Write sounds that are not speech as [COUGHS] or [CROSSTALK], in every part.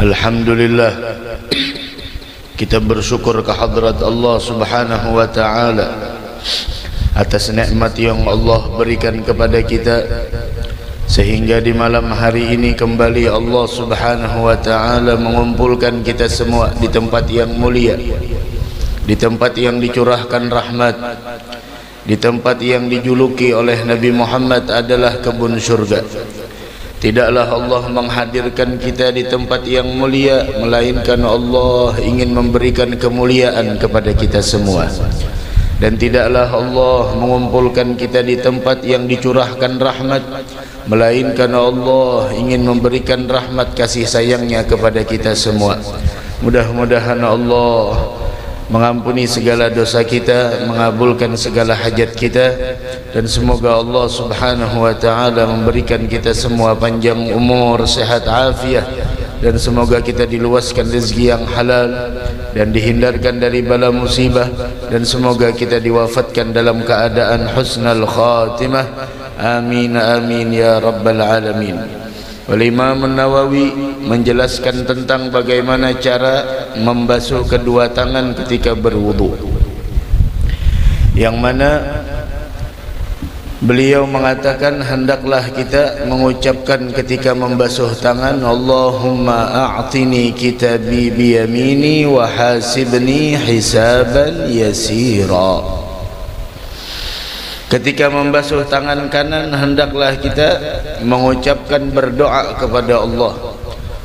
Alhamdulillah. Kita bersyukur kehadrat Allah Subhanahu wa taala atas nikmat yang Allah berikan kepada kita sehingga di malam hari ini kembali Allah Subhanahu wa taala mengumpulkan kita semua di tempat yang mulia di tempat yang dicurahkan rahmat di tempat yang dijuluki oleh Nabi Muhammad adalah kebun surga Tidaklah Allah menghadirkan kita di tempat yang mulia Melainkan Allah ingin memberikan kemuliaan kepada kita semua. Dan tidaklah Allah mengumpulkan kita di tempat yang dicurahkan rahmat Melainkan Allah ingin memberikan rahmat kasih sayangnya kepada kita semua. Mudah-mudahan Allah mengampuni segala dosa kita mengabulkan segala hajat kita dan semoga Allah subhanahu wa ta'ala memberikan kita semua panjang umur sehat afiat dan semoga kita diluaskan rezeki yang halal dan dihindarkan dari bala musibah dan semoga kita diwafatkan dalam keadaan husnal khatimah. Amin amin ya rabbal alamin Imam Nawawi menjelaskan tentang bagaimana cara membasuh kedua tangan ketika berwudu. Yang mana beliau mengatakan hendaklah kita mengucapkan ketika membasuh tangan Allahumma a'tini kitabi biyamini wa hasibni hisaban yasira. Ketika membasuh tangan kanan hendaklah kita mengucapkan berdoa kepada Allah.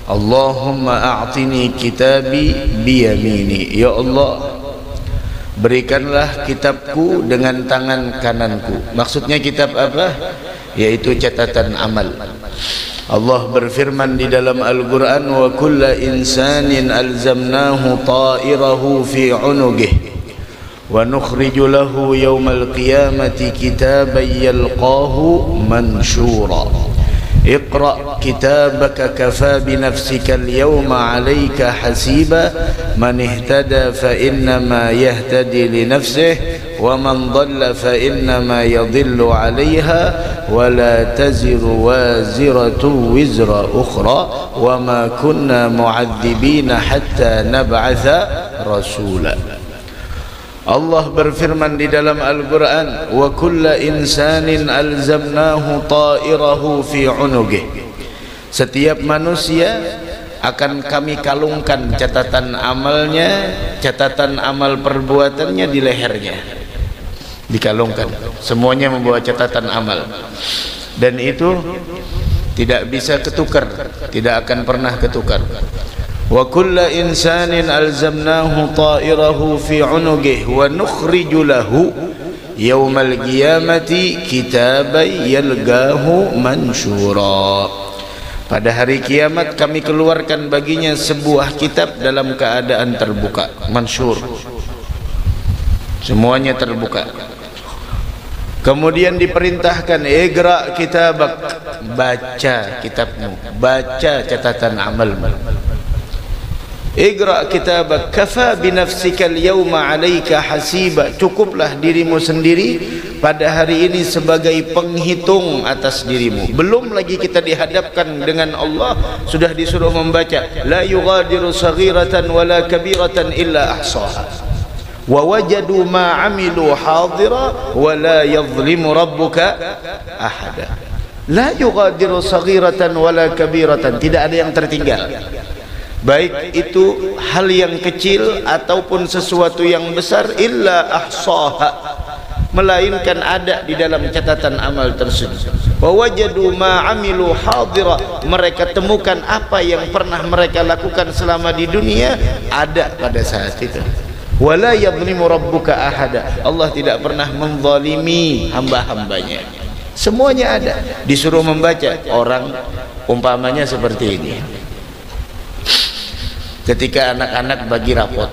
Allahumma a'tini kitabi biyamini. Ya Allah, berikanlah kitabku dengan tangan kananku. Maksudnya kitab apa? Yaitu catatan amal. Allah berfirman di dalam Al-Quran wa kulla insanin alzamnahu ta'irahu fi unugihi ونخرج له يوم القيامة كتابا يلقاه منشورا. اقرأ كتابك كفى بنفسك اليوم عليك حسيبا. من اهتدى فإنما يهتدي لنفسه ومن ضل فإنما يضل عليها. ولا تزر وازرة وزر أخرى. وما كنا معذبين حتى نبعث رسولا. Allah berfirman di dalam Al-Quran wa kulla insanin alzamnahu ta'irahu fi unugih setiap manusia akan kami kalungkan catatan amalnya catatan amal perbuatannya di lehernya. Dikalungkan. Semuanya membawa catatan amal. Dan itu tidak bisa ketukar tidak akan pernah ketukar وكل إنسان ألزمناه طائره في عنقه ونخرج له يوم القيامة كتابا يلقاه منشورا Pada hari kiamat kami keluarkan baginya sebuah kitab dalam keadaan terbuka Mansyur Semuanya terbuka Kemudian diperintahkan Igra kitabak Baca kitabmu Baca catatan amalmu Iqra kitabak kafa binafsika al-yawma 'alayka hasiba. Cukuplah dirimu sendiri pada hari ini sebagai penghitung atas dirimu. Belum lagi kita dihadapkan dengan Allah sudah disuruh membaca. La yughadiru saghiratan wala kabiratan illa ahsaha. Wa wajadu ma 'amilu hadira wa la yadhlimu rabbuka ahada. La yughadiru saghiratan wala kabiratan. Tidak ada yang tertinggal baik itu hal yang kecil ataupun sesuatu yang besar illa ahsaha. Melainkan ada di dalam catatan amal tersebut. Wa wajadu ma amilu hadira. Mereka temukan apa yang pernah mereka lakukan selama di dunia ada pada saat itu. Wala yadhlimu rabbuka ahada. Allah tidak pernah menzalimi hamba-hambanya. Semuanya ada. Disuruh membaca. Orang umpamanya seperti ini ketika anak-anak bagi rapot.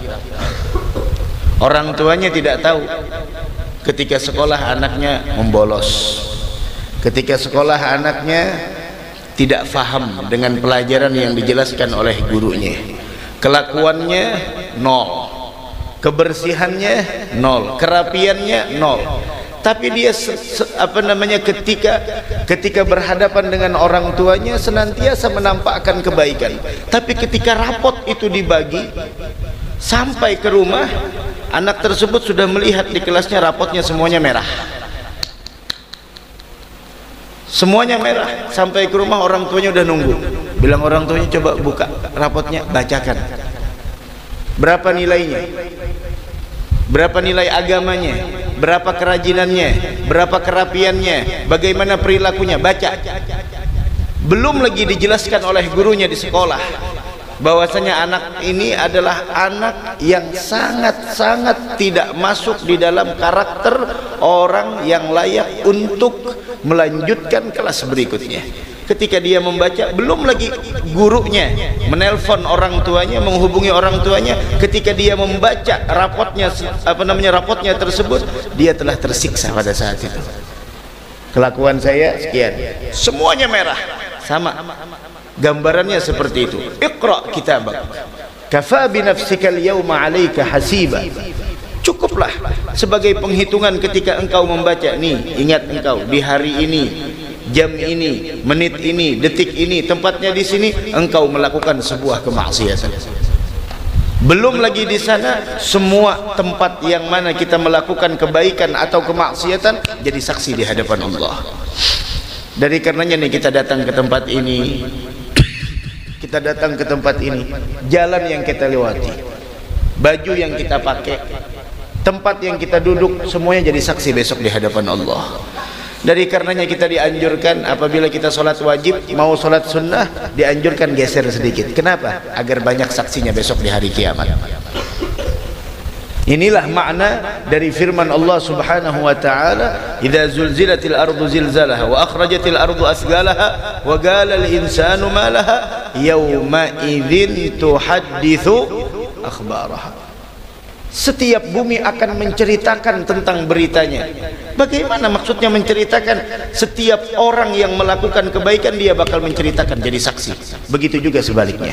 Orang tuanya tidak tahu ketika sekolah anaknya membolos ketika sekolah anaknya tidak faham dengan pelajaran yang dijelaskan oleh gurunya. Kelakuannya nol kebersihannya nol kerapiannya nol tapi dia apa namanya ketika ketika berhadapan dengan orang tuanya senantiasa menampakkan kebaikan. Tapi ketika rapot itu dibagi sampai ke rumah anak tersebut sudah melihat di kelasnya rapotnya semuanya merah. Semuanya merah. Sampai ke rumah orang tuanya udah nunggu. Bilang orang tuanya coba buka rapotnya bacakan. Berapa nilainya? Berapa nilai agamanya berapa kerajinannya? Berapa kerapiannya? Bagaimana perilakunya? Baca. Belum lagi dijelaskan oleh gurunya di sekolah bahwasanya anak ini adalah anak yang sangat-sangat tidak masuk di dalam karakter orang yang layak untuk melanjutkan kelas berikutnya ketika dia membaca belum lagi gurunya menelpon orang tuanya menghubungi orang tuanya. Ketika dia membaca rapotnya apa namanya rapotnya tersebut dia telah tersiksa pada saat itu. Kelakuan saya sekian. Semuanya merah. Sama. Gambarannya seperti itu. Iqra kitabak. Kafa bi nafsika al-yawma 'alayka hasiba. Cukuplah sebagai penghitungan ketika engkau membaca. Nih ingat engkau di hari ini jam ini, menit ini, detik ini, tempatnya di sini, engkau melakukan sebuah kemaksiatan. Belum lagi di sana semua tempat yang mana kita melakukan kebaikan atau kemaksiatan jadi saksi di hadapan Allah. Dari karenanya nih kita datang ke tempat ini, kita datang ke tempat ini, jalan yang kita lewati, baju yang kita pakai, tempat yang kita duduk, semuanya jadi saksi besok di hadapan Allah. Dari karenanya kita dianjurkan apabila kita solat wajib mau solat sunnah dianjurkan geser sedikit. Kenapa? Agar banyak saksinya besok di hari kiamat. Inilah makna dari firman Allah Subhanahu wa taala, "Idza zulzilatil ardu zilzalaha wa akhrajatil ardu asqalaha wa qala al insanu ma laha yawma idzin tuhadditsu akhbaraha." Setiap bumi akan menceritakan tentang beritanya. Bagaimana maksudnya menceritakan? Setiap orang yang melakukan kebaikan dia bakal menceritakan jadi saksi. Begitu juga sebaliknya.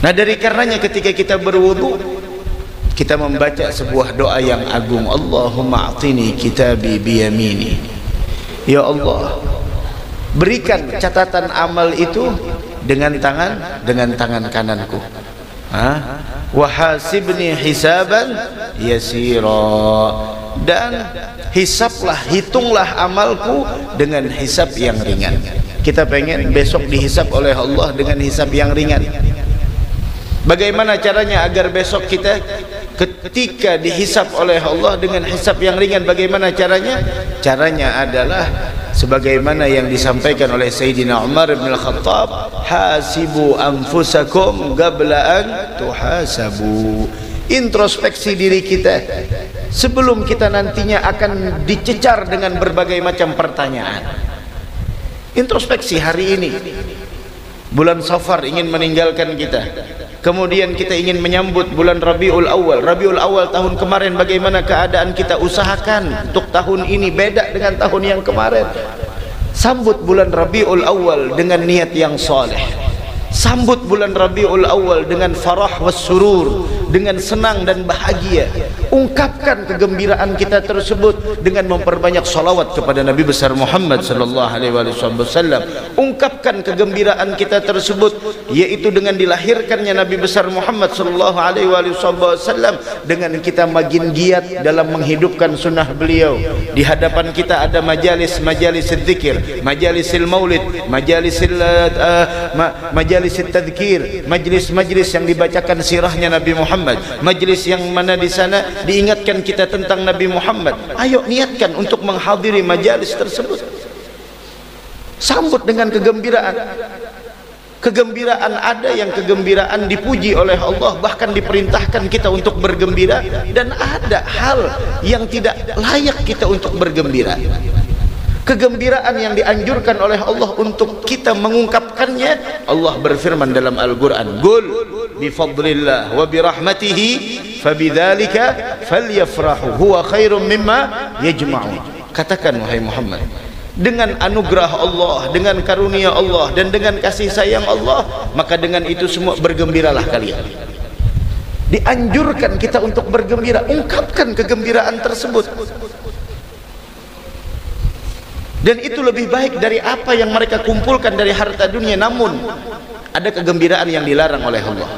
Nah dari karenanya ketika kita berwudu kita membaca sebuah doa yang agung. Allahumma atini kitabi biyamini. Ya Allah berikan catatan amal itu dengan tangan dengan tangan kananku wahasibni hisaban yasira. Dan hisaplah hitunglah amalku dengan hisap yang ringan. Kita pengen besok dihisap oleh Allah dengan hisap yang ringan. Bagaimana caranya agar besok kita ketika dihisap oleh Allah dengan hisap yang ringan? Bagaimana caranya? Caranya adalah sebagaimana yang disampaikan oleh Sayyidina Umar bin Al-Khattab hasibu anfusakum qabla an tuhasabu. Introspeksi diri kita sebelum kita nantinya akan dicecar dengan berbagai macam pertanyaan. Introspeksi hari ini bulan safar ingin meninggalkan kita. Kemudian kita ingin menyambut bulan Rabiul Awal. Rabiul Awal tahun kemarin bagaimana keadaan kita usahakan untuk tahun ini beda dengan tahun yang kemarin? Sambut bulan Rabiul Awal dengan niat yang soleh. Sambut bulan Rabiul Awal dengan farah was surur dengan senang dan bahagia. Ungkapkan kegembiraan kita tersebut dengan memperbanyak salawat kepada Nabi besar Muhammad sallallahu alaihi wasallam. Ungkapkan kegembiraan kita tersebut yaitu dengan dilahirkannya Nabi besar Muhammad sallallahu alaihi wasallam dengan kita makin giat dalam menghidupkan sunnah beliau. Di hadapan kita ada majalis-majalis zikir majalisil maulid majalisil uh, ma, majalisil tadzkir majlis-majlis yang dibacakan sirahnya Nabi Muhammad Muhammad. Majlis yang mana di sana diingatkan kita tentang Nabi Muhammad. Ayo niatkan untuk menghadiri majalis tersebut. Sambut dengan kegembiraan. Kegembiraan ada yang kegembiraan dipuji oleh Allah bahkan diperintahkan kita untuk bergembira dan ada hal yang tidak layak kita untuk bergembira kegembiraan yang dianjurkan oleh Allah untuk kita mengungkapkannya Allah berfirman dalam Al-Quran Qul bifadlillah wa birahmatihi fabidzalika falyafrahu huwa khairum mimma yajma'un. Katakan wahai Muhammad dengan anugerah Allah dengan karunia Allah dan dengan kasih sayang Allah maka dengan itu semua bergembiralah kalian. Dianjurkan kita untuk bergembira ungkapkan kegembiraan tersebut dan itu lebih baik dari apa yang mereka kumpulkan dari harta dunia. Namun ada kegembiraan yang dilarang oleh Allah.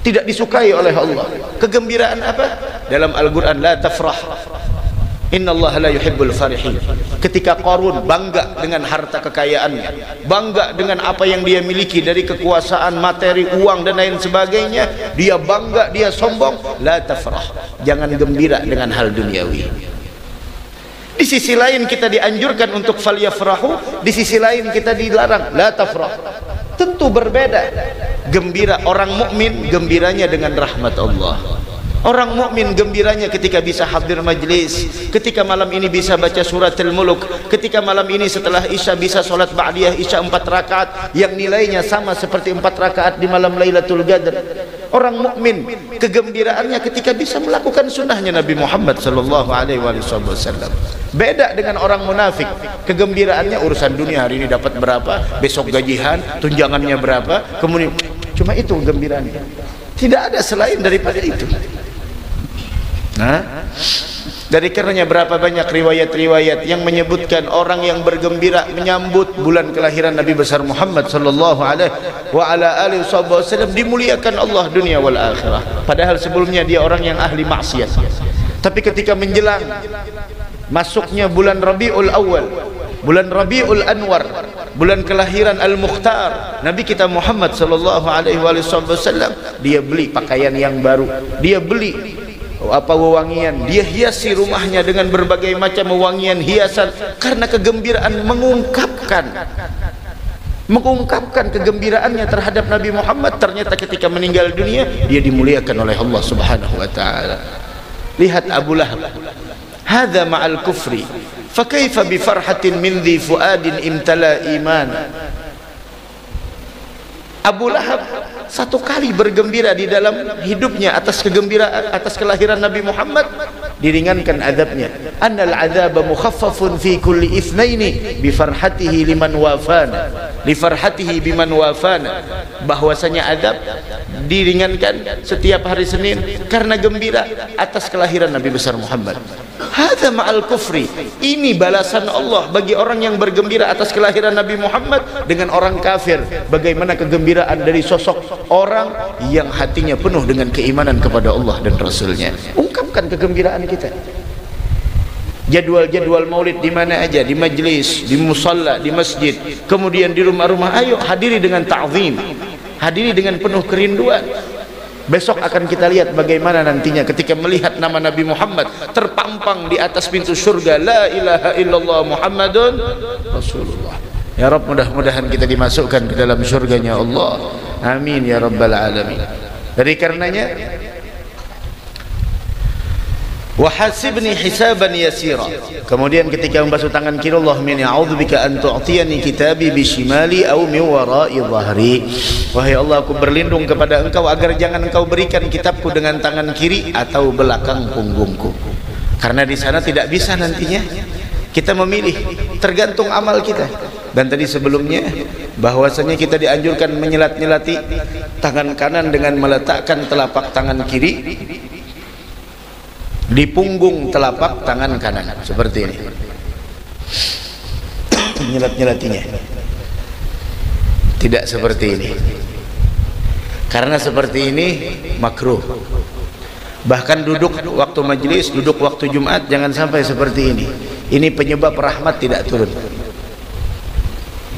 Tidak disukai oleh Allah. Kegembiraan apa? Dalam Al-Quran la tafrah. Inna Allah la yuhibbul farihin. Ketika Qarun bangga dengan harta kekayaannya bangga dengan apa yang dia miliki dari kekuasaan materi uang dan lain sebagainya dia bangga dia sombong. La tafrah. Jangan gembira dengan hal duniawi di sisi lain kita dianjurkan untuk falyafrahu di sisi lain kita dilarang la tafrah tentu berbeda gembira orang mukmin gembiranya dengan rahmat Allah Orang mukmin gembiranya ketika bisa hadir majlis, ketika malam ini bisa baca surat Al-Muluk, ketika malam ini setelah Isya bisa solat ba'diyah Isya empat rakaat yang nilainya sama seperti empat rakaat di malam Lailatul Qadar. Orang mukmin kegembiraannya ketika bisa melakukan sunnahnya Nabi Muhammad sallallahu alaihi wasallam. Beda dengan orang munafik, kegembiraannya urusan dunia hari ini dapat berapa, besok gajian, tunjangannya berapa, kemudian cuma itu gembiranya. Tidak ada selain daripada itu. Nah, dari karenanya berapa banyak riwayat-riwayat yang menyebutkan orang yang bergembira menyambut bulan kelahiran Nabi besar Muhammad sallallahu alaihi wa ala alihi wasallam dimuliakan Allah dunia wal akhirah. Padahal sebelumnya dia orang yang ahli maksiat. Tapi ketika menjelang masuknya bulan Rabiul Awal, bulan Rabiul Anwar, bulan kelahiran Al-Mukhtar, Nabi kita Muhammad sallallahu alaihi wasallam dia beli pakaian yang baru, dia beli apa wewangian. Dia hiasi rumahnya dengan berbagai macam wewangian hiasan karena kegembiraan mengungkapkan mengungkapkan kegembiraannya terhadap Nabi Muhammad. Ternyata ketika meninggal dunia dia dimuliakan oleh Allah Subhanahu wa taala. Lihat Abu Lahab kufri fa kaifa bi farhatin min dhi fuadin imtala iman. Abu Lahab satu kali bergembira di dalam hidupnya atas kegembiraan atas kelahiran Nabi Muhammad diringankan azabnya annal azaba mukhaffafun fi kulli ithnaini bi farhatihi liman wafana. Li farhatihi biman wafana. Bahwasanya azab diringankan setiap hari Senin karena gembira atas kelahiran Nabi besar Muhammad. Hadza ma'al kufri. Ini balasan Allah bagi orang yang bergembira atas kelahiran Nabi Muhammad dengan orang kafir. Bagaimana kegembiraan dari sosok orang yang hatinya penuh dengan keimanan kepada Allah dan Rasulnya? Ungkapkan kegembiraan kita jadwal-jadwal maulid di mana aja di majlis, di musalla, di masjid kemudian di rumah-rumah ayo hadiri dengan ta'zim hadiri dengan penuh kerinduan Besok akan kita lihat bagaimana nantinya ketika melihat nama Nabi Muhammad terpampang di atas pintu surga. La ilaha illallah Muhammadun Rasulullah. Ya Rabb mudah-mudahan kita dimasukkan ke dalam surganya Allah. Amin ya Rabbal Alamin. Dari karenanya wahasibni hisaban yasira. Kemudian ketika membasuh tangan kiri Allah min a'udzubika an tu'tiyani kitabi bishimali aw min wara'i dhahri. Wahai Allah aku berlindung kepada engkau agar jangan engkau berikan kitabku dengan tangan kiri atau belakang punggungku. Karena di sana tidak bisa nantinya kita memilih tergantung amal kita. Dan tadi sebelumnya bahwasanya kita dianjurkan menyelat-nyelati tangan kanan dengan meletakkan telapak tangan kiri di punggung telapak tangan kanan. Seperti ini. Nyelat-nyelatinya. Tidak seperti ini. Karena seperti ini makruh. Bahkan duduk waktu majelis duduk waktu Jumat jangan sampai seperti ini. Ini penyebab rahmat tidak turun.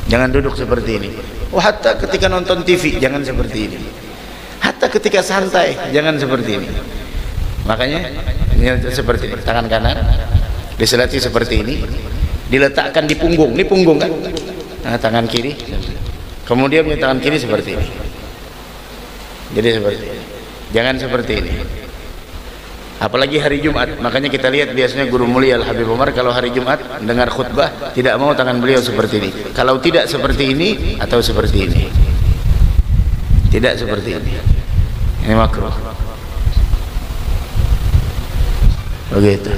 Jangan duduk seperti ini. Oh, hatta ketika nonton TV jangan seperti ini. Hatta ketika santai jangan seperti ini. Makanya ini seperti ini tangan kanan. Diselati seperti ini. Diletakkan di punggung. Ini punggung kan? Nah, tangan kiri. Kemudian punya tangan kiri seperti ini. Jadi seperti ini. Jangan seperti ini. Apalagi hari Jumat. Makanya kita lihat biasanya guru mulia Al Habib Umar kalau hari Jumat dengar khutbah tidak mau tangan beliau seperti ini. Kalau tidak seperti ini atau seperti ini. Tidak seperti ini. Ini makruh begitu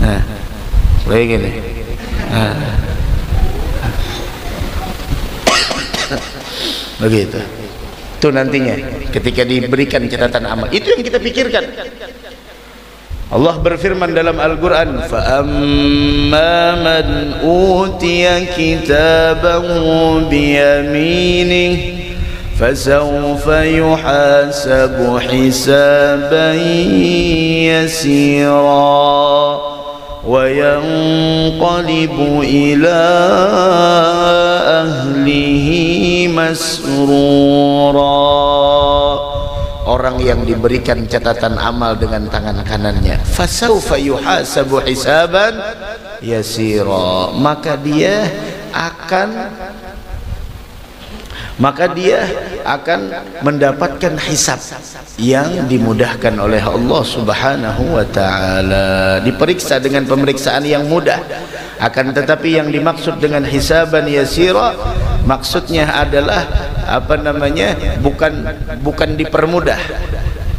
nah begini nah. begitu itu nantinya ketika diberikan catatan amal itu yang kita pikirkan Allah berfirman dalam Al-Quran فَأَمَّا مَنْ أُوتِيَ كِتَابَهُ بِيَمِينِهِ فَسَوْفَ يُحَاسَبُ حِسَابًا يَسِيرًا وَيَنْقَلِبُ إِلَى أَهْلِهِ مَسْرُورًا orang yang diberikan catatan amal dengan tangan kanannya fasaufa yuhasabu hisaban yasira maka dia akan maka dia akan mendapatkan hisab yang dimudahkan oleh Allah Subhanahu wa taala. Diperiksa dengan pemeriksaan yang mudah. Akan tetapi yang dimaksud dengan hisaban yasira maksudnya adalah apa namanya bukan bukan dipermudah.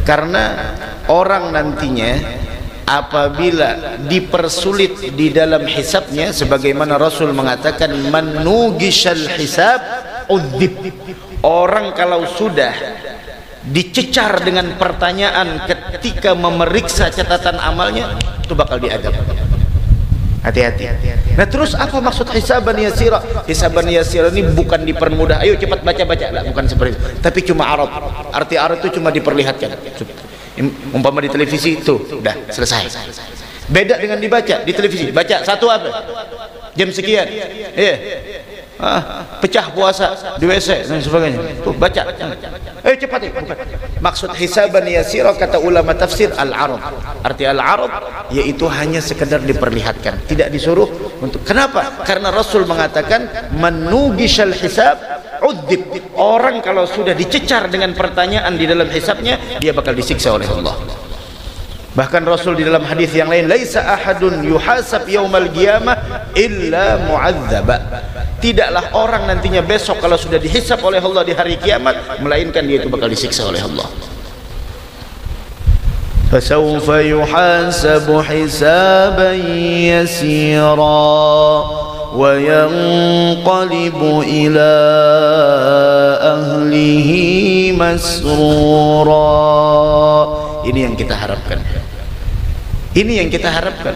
Karena orang nantinya apabila dipersulit di dalam hisabnya sebagaimana Rasul mengatakan manugishal hisab udzib. Orang kalau sudah dicecar dengan pertanyaan ketika memeriksa catatan amalnya itu bakal diadab. Hati-hati. Nah terus apa maksud hisaban yasira? Hisaban yasira ini bukan dipermudah. Ayo cepat baca-baca. Lah bukan seperti itu. Tapi cuma arad arti arad itu cuma diperlihatkan. Umpama di televisi itu udah selesai. Beda dengan dibaca di televisi. Baca satu apa? Jam sekian. Iya ah, pecah puasa di WC dan sebagainya. Tuh baca. Eh cepat ya bukan maksud hisaban yasira kata ulama tafsir al-arad arti al-arad yaitu hanya sekedar diperlihatkan tidak disuruh untuk. Kenapa? Karena Rasul mengatakan menugishal hisab udzib. Orang kalau sudah dicecar dengan pertanyaan di dalam hisabnya dia bakal disiksa oleh Allah Bahkan Rasul di dalam hadis yang lain, "Laisa ahadun yuhasab yaumal qiyamah illa mu'adzaba." Tidaklah orang nantinya besok kalau sudah dihisap oleh Allah di hari kiamat melainkan dia itu bakal disiksa oleh Allah. فسوف يحاسب حسابا يسيرا وينقلب إلى أهله مسرورا ini yang kita harapkan ini yang kita harapkan.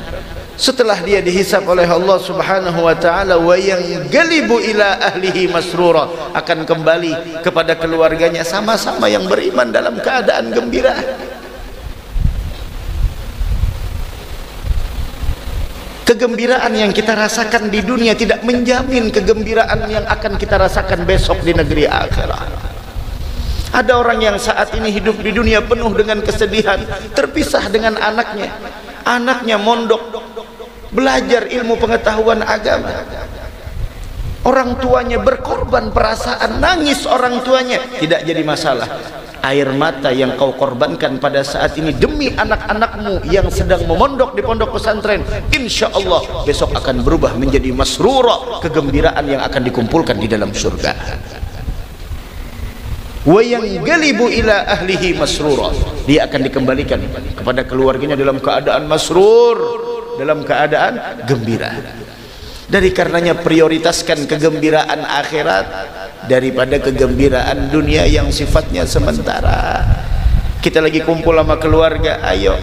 Setelah dia dihisap oleh Allah Subhanahu wa taala wa yang galibu ila ahlihi masrura akan kembali kepada keluarganya sama-sama yang beriman dalam keadaan gembira. Kegembiraan yang kita rasakan di dunia tidak menjamin kegembiraan yang akan kita rasakan besok di negeri akhirat. Ada orang yang saat ini hidup di dunia penuh dengan kesedihan, terpisah dengan anaknya. Anaknya mondok, belajar ilmu pengetahuan agama. Orang tuanya berkorban perasaan, nangis orang tuanya, tidak jadi masalah. Air mata yang kau korbankan pada saat ini demi anak-anakmu yang sedang memondok di pondok pesantren, insya Allah besok akan berubah menjadi masrura, kegembiraan yang akan dikumpulkan di dalam surga wa yang galibu ila ahlihi masrura. Dia akan dikembalikan kepada keluarganya dalam keadaan masrur dalam keadaan gembira. Dari karenanya prioritaskan kegembiraan akhirat daripada kegembiraan dunia yang sifatnya sementara. Kita lagi kumpul sama keluarga ayo.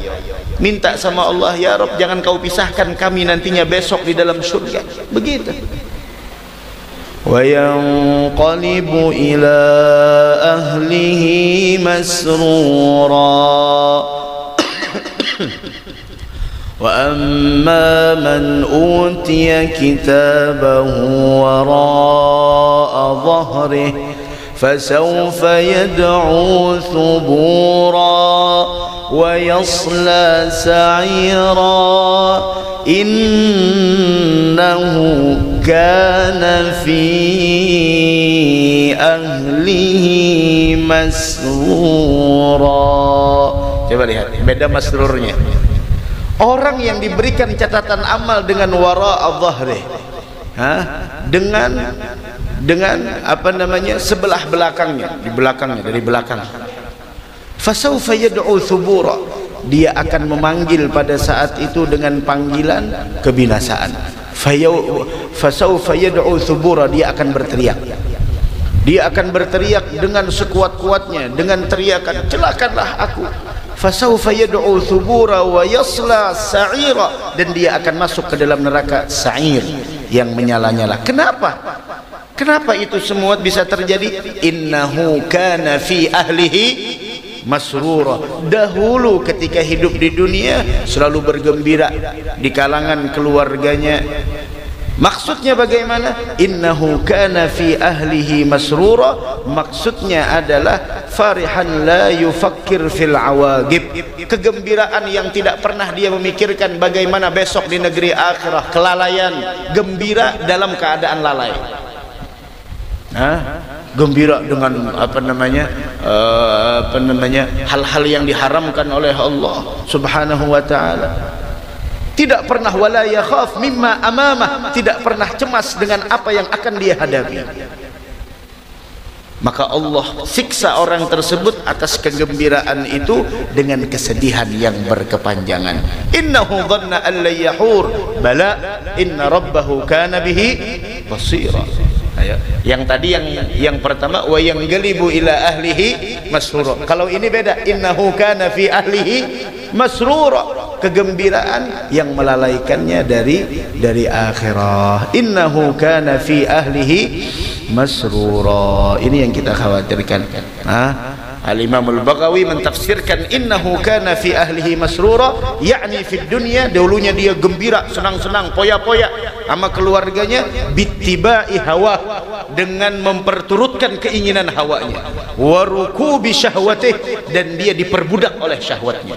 Minta sama Allah ya Rob jangan kau pisahkan kami nantinya besok di dalam surga begitu وينقلب إلى أهله مسرورا. وأما من أوتي كتابه وراء ظهره فسوف يدعو ثبورا. ويصلى سعيرا إنه كان في أهله مسرورا coba lihat beda masrurnya orang yang diberikan catatan amal dengan wara al-dhahri dengan dengan apa namanya sebelah belakangnya di belakangnya dari belakang fasaufa yad'u thubura. Dia akan memanggil pada saat itu dengan panggilan kebinasaan. Fasaufa yad'u thubura. Dia akan berteriak. Dia akan berteriak dengan sekuat-kuatnya dengan teriakan celakalah aku. Fasawfa yad'u thubura wa yasla sa'ira. Dan dia akan masuk ke dalam neraka sa'ir yang menyala-nyala. Kenapa? Kenapa itu semua bisa terjadi? Innahu kana fi ahlihi masrura dahulu ketika hidup di dunia selalu bergembira di kalangan keluarganya Maksudnya bagaimana? Innahu kana fi ahlihi masrura. Maksudnya adalah farihan la yufakkir fil awagib. Kegembiraan yang tidak pernah dia memikirkan bagaimana besok di negeri akhirah kelalaian, gembira dalam keadaan lalai. Hah? Gembira dengan apa namanya? Uh, apa namanya? hal-hal yang diharamkan oleh Allah Subhanahu wa taala tidak pernah wala yakhaf mimma amamah tidak pernah cemas dengan apa yang akan dia hadapi maka Allah siksa orang tersebut atas kegembiraan itu dengan kesedihan yang berkepanjangan innahu dhanna an la yahur bala inna rabbahu kana bihi basira yang tadi yang yang pertama wa yang galibu ila ahlihi masrura. Kalau ini beda innahu kana fi ahlihi masrura. Kegembiraan yang melalaikannya dari dari akhirah. Innahu kana fi ahlihi masrura. Ini yang kita khawatirkan. Ha Al-Imam Al-Baghawi mentafsirkan innahu kana fi ahlihi masrura yakni fi dunya. Dahulunya dia gembira senang-senang poya-poya sama keluarganya bittibai hawa dengan memperturutkan keinginan hawanya. Wa rukubi syahwatih dan dia diperbudak oleh syahwatnya.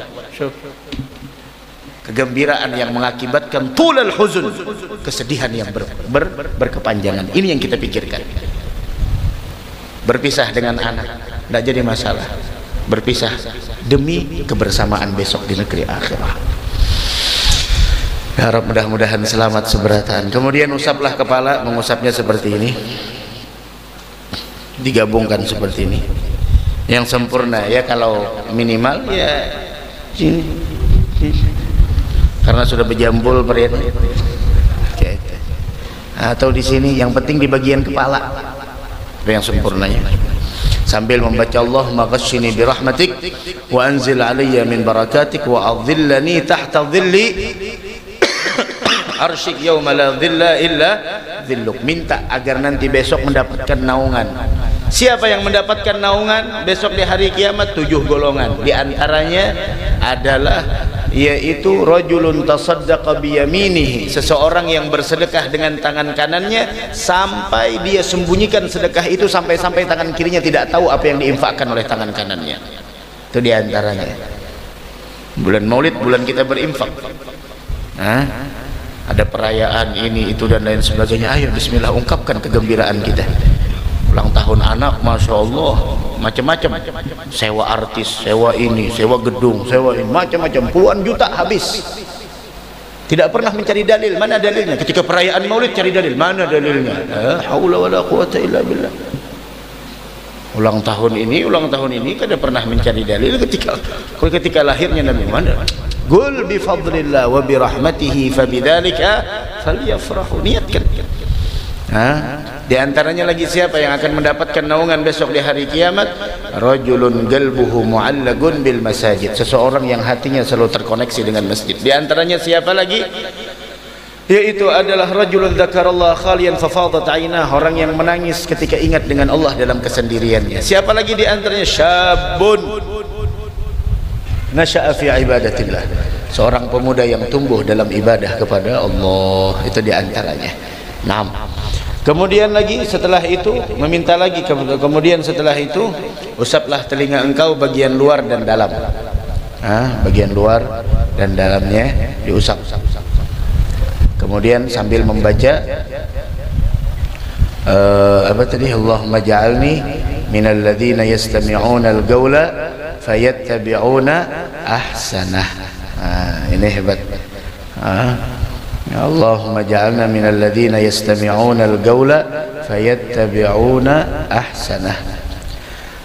Kegembiraan yang mengakibatkan tulal huzun kesedihan yang ber, ber, berkepanjangan. Ini yang kita pikirkan berpisah dengan anak. Tidak jadi masalah. Berpisah demi kebersamaan besok di negeri akhirat. Ya Rab mudah-mudahan selamat seberatan. Kemudian usaplah kepala mengusapnya seperti ini. Digabungkan seperti ini. Yang sempurna ya kalau minimal ya sini, karena sudah berjambul okay. atau di sini yang penting di bagian kepala yang sempurnanya? Sambil membaca Allah maghashini bi rahmatik wa anzil alayya min barakatik wa adhillani tahta dhilli. Arsyik yawma la dhilla illa dhilluk. Minta agar nanti besok mendapatkan naungan. Siapa yang mendapatkan naungan? Besok di hari kiamat tujuh golongan. Di antaranya adalah yaitu rajulun tasaddaqa biyaminihi. Seseorang yang bersedekah dengan tangan kanannya sampai dia sembunyikan sedekah itu sampai-sampai tangan kirinya tidak tahu apa yang diinfakkan oleh tangan kanannya. Itu di antaranya bulan maulid bulan kita berinfak. Hah? ada perayaan ini itu dan lain sebagainya. Ayo bismillah ungkapkan kegembiraan kita ulang tahun anak Masya Allah. Macam-macam sewa artis sewa ini sewa gedung sewa ini. Macam-macam puluhan juta habis. Tidak pernah mencari dalil. Mana dalilnya? Ketika perayaan maulid cari dalil. Mana dalilnya? Eh, haula wala quwata ulang tahun ini ulang tahun ini kada pernah mencari dalil ketika ketika lahirnya Nabi. Mana? Qul bi fadlillah wa bi rahmatihi fa bidzalika falyafrahu. Niatkan. Ha di antaranya lagi siapa yang akan mendapatkan naungan besok di hari kiamat? Rajulun galbuhu mu'allagun bil masajid. Seseorang yang hatinya selalu terkoneksi dengan masjid. Di antaranya siapa lagi? Yaitu adalah rajulun dzakarallah khalian fafadat aynah, orang yang menangis ketika ingat dengan Allah dalam kesendiriannya. Siapa lagi di antaranya? Syabun nasya'a fi ibadatillah. Seorang pemuda yang tumbuh dalam ibadah kepada Allah. Itu di antaranya. Naam. Kemudian lagi setelah itu meminta lagi kemudian setelah itu usaplah telinga engkau bagian luar dan dalam. Ah, bagian luar dan dalamnya diusap. Kemudian sambil membaca uh, apa tadi Allahumma ja'alni minal ladzina yastami'una al-qawla fayattabi'una ahsanah. Ah, ini hebat. Ah, اللهم اجعلنا من الذين يستمعون القول فيتبعون أحسنه.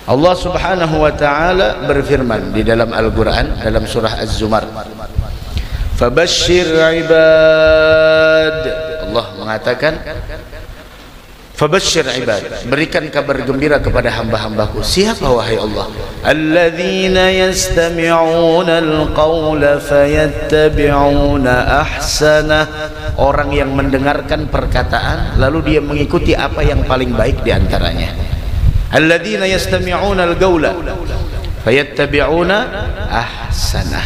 الله سبحانه وتعالى berfirman di dalam Al-Qur'an dalam surah Az-Zumar. فبشر عباد الله mengatakan Fabashshir ibad. Berikan kabar gembira kepada hamba-hambaku. Siapa wahai Allah? Alladzina yastami'una al-qawla Fayattabi'una ahsana. Orang yang mendengarkan perkataan Lalu dia mengikuti apa yang paling baik diantaranya Alladzina yastami'una al-qawla Fayattabi'una ahsana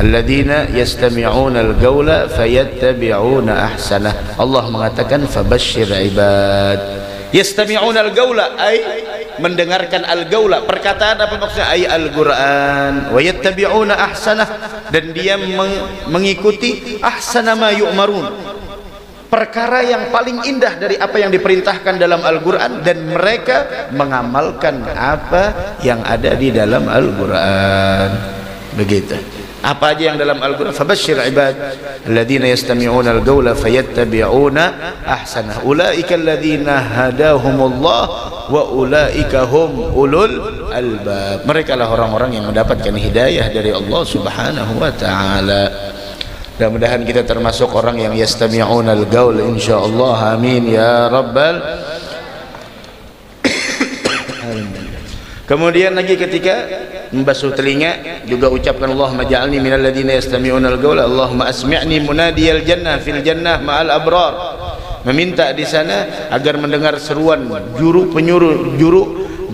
alladzina yastami'una al-qawla fayattabi'una ahsana Allah mengatakan fabashshir ibad. Yastami'una al-qawla ay mendengarkan al-qawla perkataan apa maksudnya? Ay al-Qur'an. Wa yattabi'una ahsana dan dia mengikuti ahsana ma yu'marun. Perkara yang paling indah dari apa yang diperintahkan dalam Al-Quran dan mereka mengamalkan apa yang ada di dalam Al-Quran. Begitu apa aja yang dalam Al-Quran? Fabashir ibad alladhina yastami'una al-qawla fayattabi'una ahsanah ulaika alladhina hadahumullah wa ulaika hum ulul albab. Mereka lah orang-orang yang mendapatkan hidayah dari Allah subhanahu wa ta'ala. Mudah-mudahan kita termasuk orang yang yastami'una al-qawl insyaallah. Amin ya rabbal [COUGHS] kemudian lagi ketika membasuh telinga juga ucapkan Allahumma ja'alni minal ladina yastami'una al-qawla Allahumma asmi'ni munadiyal jannah fil jannah ma'al abrar. Meminta di sana agar mendengar seruan juru penyuruh juru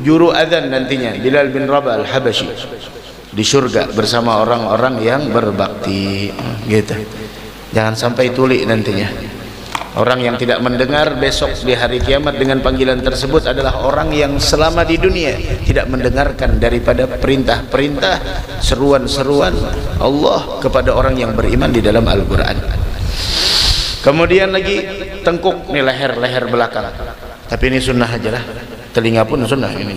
juru azan nantinya Bilal bin Rabah al-Habashi. Di surga bersama orang-orang yang berbakti. Gitu. Jangan sampai tulik nantinya Orang yang tidak mendengar besok di hari kiamat dengan panggilan tersebut adalah orang yang selama di dunia tidak mendengarkan daripada perintah-perintah seruan-seruan Allah kepada orang yang beriman di dalam Al-Quran. Kemudian lagi tengkuk nih leher-leher belakang. Tapi ini sunnah aja lah. Telinga pun sunnah ini.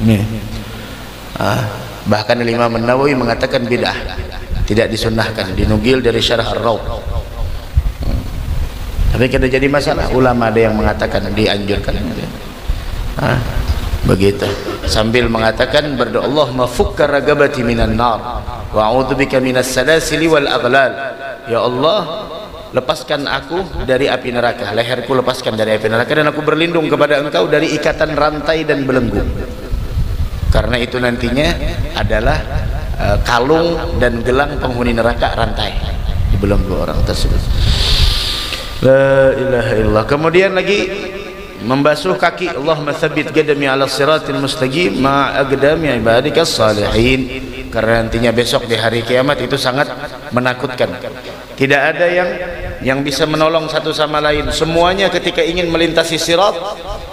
Ini. Ah, bahkan Imam Nawawi mengatakan bid'ah. Tidak disunnahkan, dinugil dari syarah Ar-Rawd tapi kada jadi masalah. Ulama ada yang mengatakan dianjurkan. Ha? begitu. Sambil mengatakan berdoa Allah mafukka ragabati minan nar. Wa a'udzubika minas salasili wal aghlal. Ya Allah lepaskan aku dari api neraka. Leherku lepaskan dari api neraka dan aku berlindung kepada engkau dari ikatan rantai dan belenggu. Karena itu nantinya adalah uh, kalung dan gelang penghuni neraka rantai di belenggu orang tersebut La ilaha illallah. Kemudian lagi membasuh kaki Allahumma tsabbit qadami ala siratil mustaqim ma aqdami ibadikas salihin. Karena nantinya besok di hari kiamat itu sangat menakutkan. Tidak ada yang yang bisa menolong satu sama lain. Semuanya ketika ingin melintasi sirat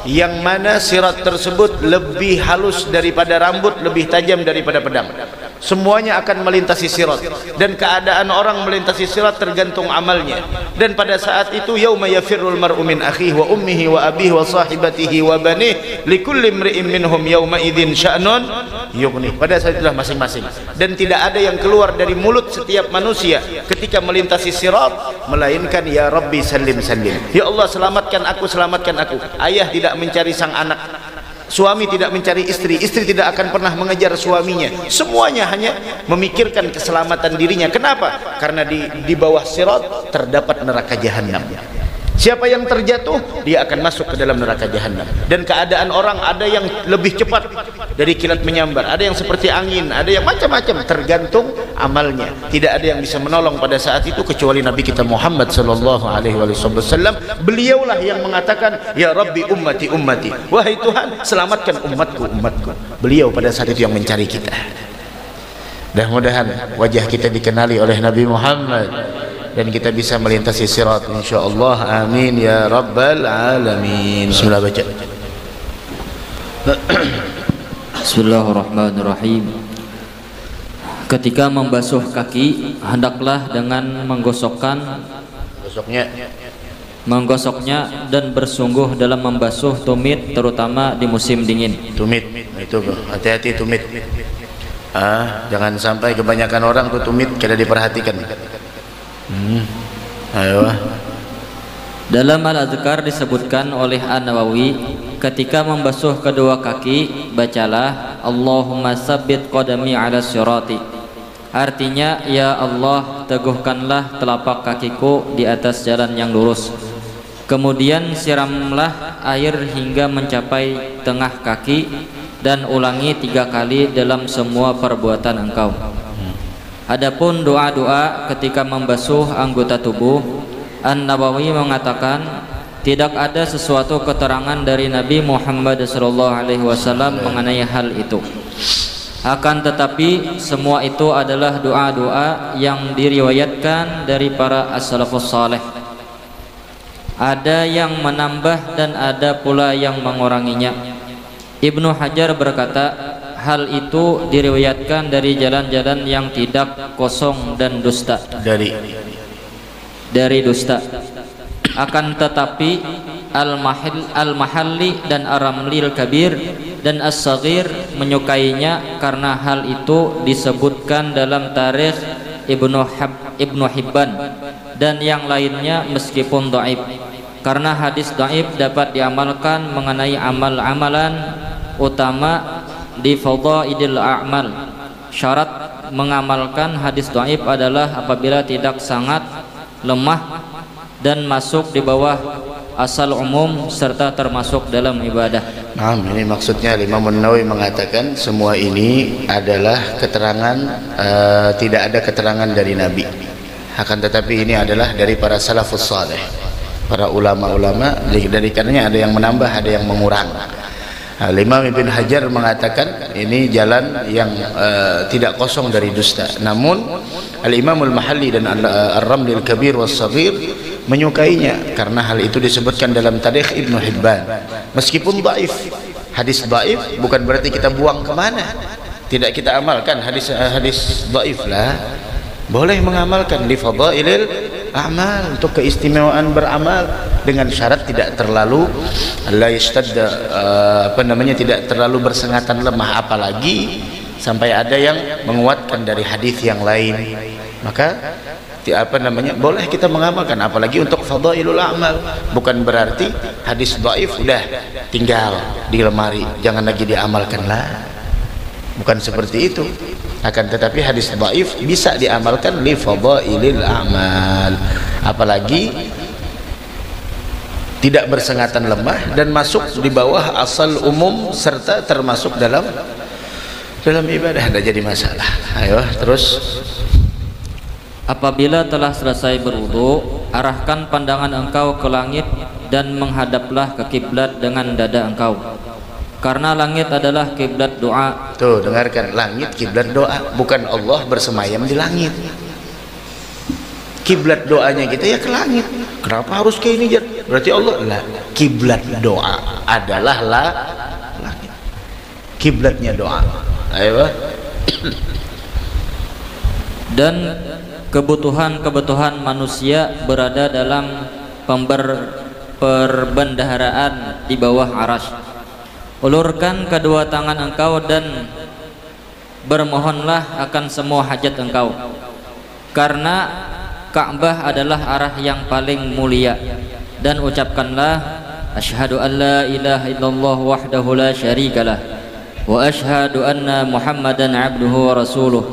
yang mana sirat tersebut lebih halus daripada rambut, lebih tajam daripada pedang semuanya akan melintasi sirat. Dan keadaan orang melintasi sirat tergantung amalnya. Dan pada saat itu yauma yafirrul mar'u min akhihi wa ummihi wa abihi wa sahibatihi wa banihi likulli imri'in minhum yauma idzin sya'nun yughni pada saat itulah masing-masing. Dan tidak ada yang keluar dari mulut setiap manusia ketika melintasi sirat melainkan ya rabbi sallim sallim. Ya Allah selamatkan aku selamatkan aku. Ayah tidak mencari sang anak Suami tidak mencari istri, istri tidak akan pernah mengejar suaminya. Semuanya hanya memikirkan keselamatan dirinya. Kenapa? Karena di di bawah sirat terdapat neraka jahanam. Siapa yang terjatuh, dia akan masuk ke dalam neraka jahanam. Dan keadaan orang ada yang lebih cepat dari kilat menyambar, ada yang seperti angin, ada yang macam-macam tergantung amalnya. Tidak ada yang bisa menolong pada saat itu kecuali Nabi kita Muhammad sallallahu alaihi wasallam. Beliaulah yang mengatakan, "Ya Rabbi ummati ummati." Wahai Tuhan, selamatkan umatku umatku. Beliau pada saat itu yang mencari kita. Mudah-mudahan wajah kita dikenali oleh Nabi Muhammad dan kita bisa melintasi sirat insyaallah. Amin ya rabbal alamin. Bismillah baca. Bismillahirrahmanirrahim. Ketika membasuh kaki hendaklah dengan menggosokkan gosoknya. menggosoknya dan bersungguh dalam membasuh tumit terutama di musim dingin. Tumit itu hati-hati tumit. Ah jangan sampai kebanyakan orang tuh tumit kada diperhatikan Hmm. Ayo. Dalam Al-Azkar disebutkan oleh An-Nawawi ketika membasuh kedua kaki bacalah Allahumma sabbit qadami ala sirati. Artinya ya Allah teguhkanlah telapak kakiku di atas jalan yang lurus. Kemudian siramlah air hingga mencapai tengah kaki dan ulangi tiga kali dalam semua perbuatan engkau. Adapun doa-doa ketika membasuh anggota tubuh, An-Nawawi mengatakan tidak ada sesuatu keterangan dari Nabi Muhammad SAW mengenai hal itu. Akan tetapi semua itu adalah doa-doa yang diriwayatkan dari para as-salafus saleh ada yang menambah dan ada pula yang menguranginya Ibnu Hajar berkata hal itu diriwayatkan dari jalan-jalan yang tidak kosong dan dusta. Dari. Dari dusta. Akan tetapi al-mahil al-mahalli dan aramlil kabir dan as-saghir menyukainya karena hal itu disebutkan dalam tarikh Ibnu Hab, Ibnu Hibban dan yang lainnya meskipun dhaif. Karena hadis dhaif dapat diamalkan mengenai amal-amalan utama di fadhailil a'mal syarat mengamalkan hadis dhaif adalah apabila tidak sangat lemah dan masuk di bawah asal umum serta termasuk dalam ibadah. Nah, ini maksudnya Imam Nawawi mengatakan semua ini adalah keterangan uh, tidak ada keterangan dari Nabi. Akan tetapi ini adalah dari para salafus saleh. Para ulama-ulama dari karenanya ada yang menambah, ada yang mengurang. Nah, Imam Ibn Hajar mengatakan ini jalan yang uh, tidak kosong dari dusta. Namun Al-Imam Al-Mahalli dan Al-Ramli Al-Kabir was-Saghir menyukainya karena hal itu disebutkan dalam tarikh Ibnu Hibban. Meskipun daif hadis daif bukan berarti kita buang kemana. Tidak kita amalkan hadis hadis daif lah boleh mengamalkan li fadailil amal untuk keistimewaan beramal dengan syarat tidak terlalu la yastadda uh, apa namanya tidak terlalu bersengatan lemah apalagi sampai ada yang menguatkan dari hadis yang lain. Maka apa namanya boleh kita mengamalkan apalagi untuk fadailul amal. Bukan berarti hadis dhaif udah tinggal di lemari jangan lagi diamalkan lah bukan seperti itu. Akan tetapi hadis dhaif bisa diamalkan li fadailil amal. Apalagi tidak bersengatan lemah dan masuk di bawah asal umum serta termasuk dalam dalam ibadah. Ada jadi masalah. Ayo terus. Apabila telah selesai berwudu, arahkan pandangan engkau ke langit dan menghadaplah ke kiblat dengan dada engkau. Karena langit adalah kiblat doa. Tuh, dengarkan, langit kiblat doa, bukan Allah bersemayam di langit. Kiblat doanya kita ya ke langit. Kenapa harus ke ini? Berarti Allah lah. Kiblat doa adalah lah langit. Kiblatnya doa. Ayo. Dan kebutuhan-kebutuhan manusia berada dalam pember perbendaharaan di bawah aras ulurkan kedua tangan engkau dan bermohonlah akan semua hajat engkau. Karena Ka'bah adalah arah yang paling mulia. Dan ucapkanlah asyhadu an la ilaha illallah wahdahu la syarikalah wa asyhadu anna muhammadan abduhu wa rasuluh.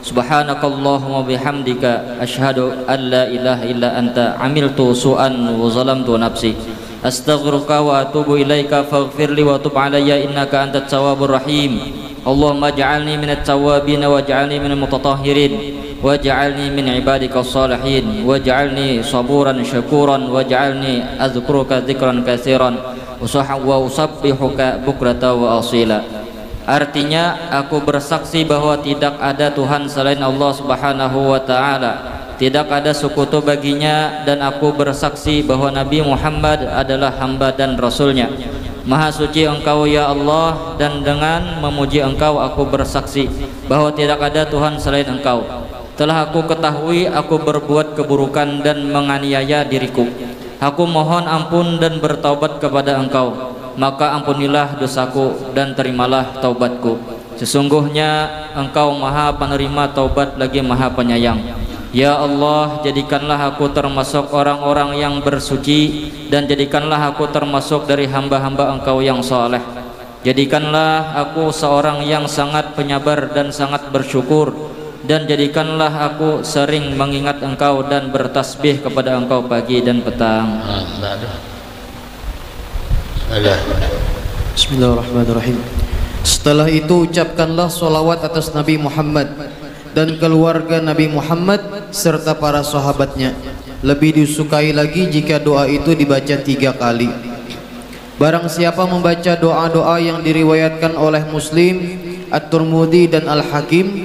Subhanakallahumma bihamdika asyhadu an la ilaha illa anta amiltu su'an wa zalamtu nafsi astaghfiruka wa atubu ilaika faghfir li wa tub alayya innaka antat tawwabur rahim Allahumma ij'alni minat tawwabin waj'alni minal mutatahhirin ibadika salihin waj'alni saburan syakuran waj'alni azkuruka dzikran katsiran wa usabbihuka bukrata wa asila Artinya aku bersaksi bahwa tidak ada Tuhan selain Allah Subhanahu wa taala. Tidak ada sekutu baginya dan aku bersaksi bahwa Nabi Muhammad adalah hamba dan rasulnya. Maha suci engkau ya Allah dan dengan memuji engkau aku bersaksi bahwa tidak ada Tuhan selain engkau. Telah aku ketahui aku berbuat keburukan dan menganiaya diriku. Aku mohon ampun dan bertaubat kepada engkau maka ampunilah dosaku dan terimalah taubatku sesungguhnya engkau maha penerima taubat lagi maha penyayang Ya Allah jadikanlah aku termasuk orang-orang yang bersuci dan jadikanlah aku termasuk dari hamba-hamba engkau yang soleh. Jadikanlah aku seorang yang sangat penyabar dan sangat bersyukur dan jadikanlah aku sering mengingat engkau dan bertasbih kepada engkau pagi dan petang. Bismillahirrahmanirrahim. Setelah itu ucapkanlah solawat atas Nabi Muhammad dan keluarga Nabi Muhammad serta para sahabatnya. Lebih disukai lagi jika doa itu dibaca tiga kali. Barang siapa membaca doa-doa yang diriwayatkan oleh Muslim, At-Tirmidzi dan Al-Hakim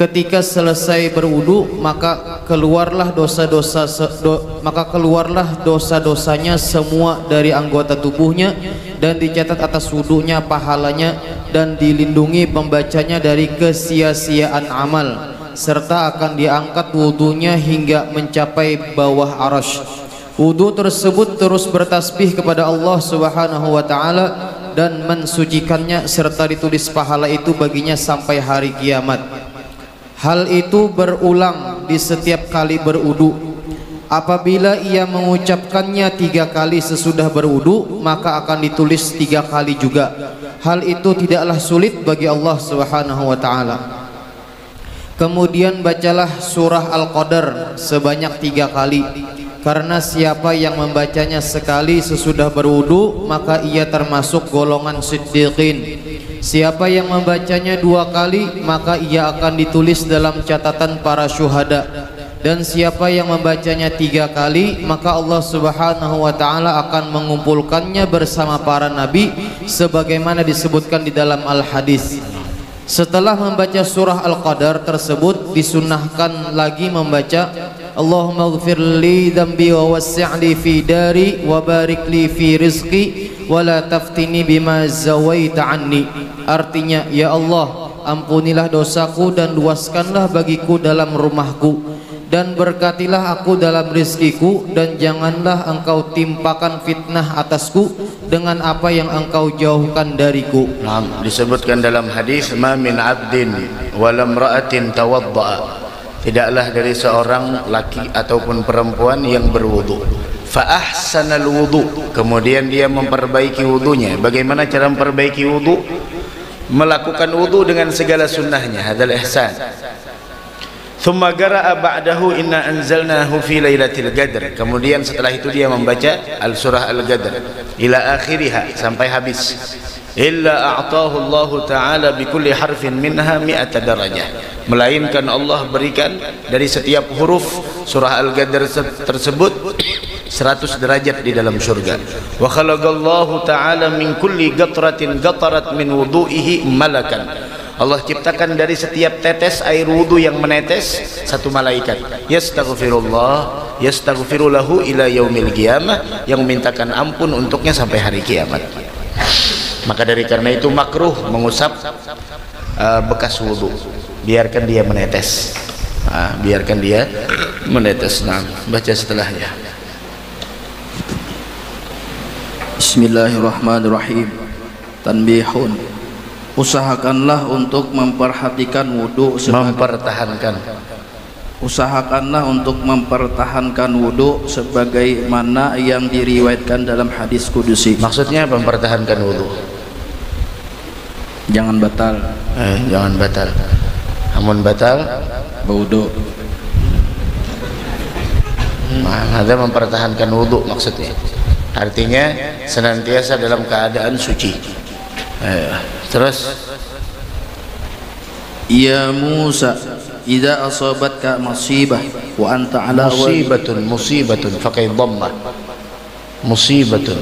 ketika selesai berwudu maka keluarlah dosa-dosa do, maka keluarlah dosa-dosanya semua dari anggota tubuhnya dan dicatat atas wudunya pahalanya dan dilindungi pembacanya dari kesia-siaan amal serta akan diangkat wudunya hingga mencapai bawah arash Wudu tersebut terus bertasbih kepada Allah Subhanahu wa taala dan mensucikannya serta ditulis pahala itu baginya sampai hari kiamat. Hal itu berulang di setiap kali berwudu. Apabila ia mengucapkannya tiga kali sesudah berwudu, maka akan ditulis tiga kali juga. Hal itu tidaklah sulit bagi Allah Subhanahu wa taala. Kemudian bacalah surah Al-Qadar sebanyak tiga kali karena siapa yang membacanya sekali sesudah berwudu maka ia termasuk golongan siddiqin siapa yang membacanya dua kali maka ia akan ditulis dalam catatan para syuhada dan siapa yang membacanya tiga kali maka Allah subhanahu wa ta'ala akan mengumpulkannya bersama para nabi sebagaimana disebutkan di dalam al-hadis. Setelah membaca surah Al-Qadar tersebut disunahkan lagi membaca Allahumma ighfir li dhanbi wa wassi'li fi dari wa barik li fi rizqi wa la taftini bima zawaita anni. Artinya ya Allah ampunilah dosaku dan luaskanlah bagiku dalam rumahku dan berkatilah aku dalam rizkiku dan janganlah engkau timpakan fitnah atasku dengan apa yang engkau jauhkan dariku. Nah, disebutkan dalam hadis ma min abdin walam ra'atin tawadda'a. Tidaklah dari seorang laki ataupun perempuan yang berwudu. Fa ahsanal wudu. Kemudian dia memperbaiki wudunya. Bagaimana cara memperbaiki wudu? Melakukan wudu dengan segala sunnahnya. Hadal ihsan Thumma qara'a ba'dahu inna anzalnahu fi lailatul qadr. Kemudian setelah itu dia membaca al-surah al-qadr ila akhiriha sampai habis. Illa a'tahu Allah Ta'ala bi kulli harfin minha mi'ata darajah. Melainkan Allah berikan dari setiap huruf surah al-qadr tersebut 100 derajat di dalam surga. Wa khalaqallahu ta'ala min kulli qatratin qatarat min wudu'ihi malakan. Allah ciptakan dari setiap tetes air wudu yang menetes satu malaikat. Yastaghfirullah yastaghfirulahu ila yaumil qiyamah yang memintakan ampun untuknya sampai hari kiamat. Maka dari karena itu makruh mengusap uh, bekas wudu biarkan dia menetes. Uh, biarkan dia menetes. Nah baca setelahnya. Bismillahirrahmanirrahim. Tanbihun usahakanlah untuk memperhatikan wudhu mempertahankan. Usahakanlah untuk mempertahankan wudhu sebagaimana yang diriwayatkan dalam hadis kudusi maksudnya mempertahankan wudhu jangan batal. Eh, jangan batal. Namun batal wudhu nah, ada mempertahankan wudhu maksudnya? Artinya senantiasa dalam keadaan suci. Eh. Terus? Ya Musa Idza asabatka musibah wa anta ala musibatun musibatun pakai dhammah musibatun.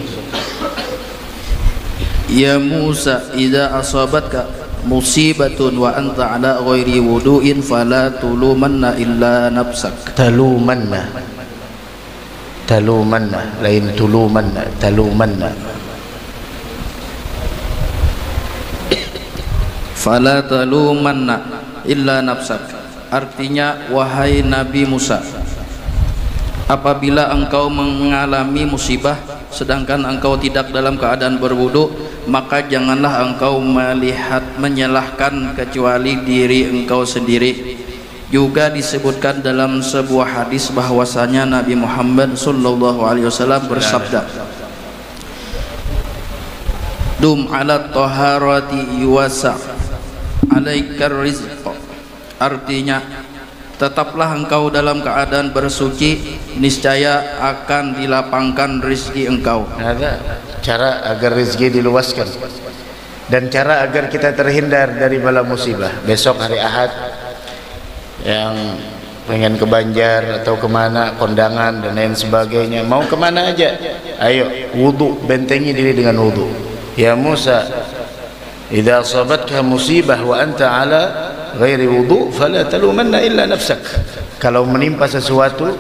Ya Musa idza asabatka musibatun wa anta ala ghairi wudu'in fala tulumanna illa nafsak. Talumanna. Talumanna. Lain tulumanna. Talumanna fala talumanna illa nafsak. Artinya wahai Nabi Musa apabila engkau mengalami musibah sedangkan engkau tidak dalam keadaan berwudu maka janganlah engkau melihat menyalahkan kecuali diri engkau sendiri. Juga disebutkan dalam sebuah hadis bahwasanya Nabi Muhammad sallallahu alaihi wasallam bersabda Dum ala taharati yuwasa alaikar rizq. Artinya tetaplah engkau dalam keadaan bersuci niscaya akan dilapangkan rizki engkau. Ada cara agar rezeki diluaskan. Dan cara agar kita terhindar dari bala musibah. Besok hari Ahad yang pengen ke Banjar atau ke mana kondangan dan lain sebagainya. Mau ke mana aja? Ayo wudu bentengi diri dengan wudu. Ya Musa idza asabatka musibah wa anta ghairi wudu fala talumanna illa nafsak. Kalau menimpa sesuatu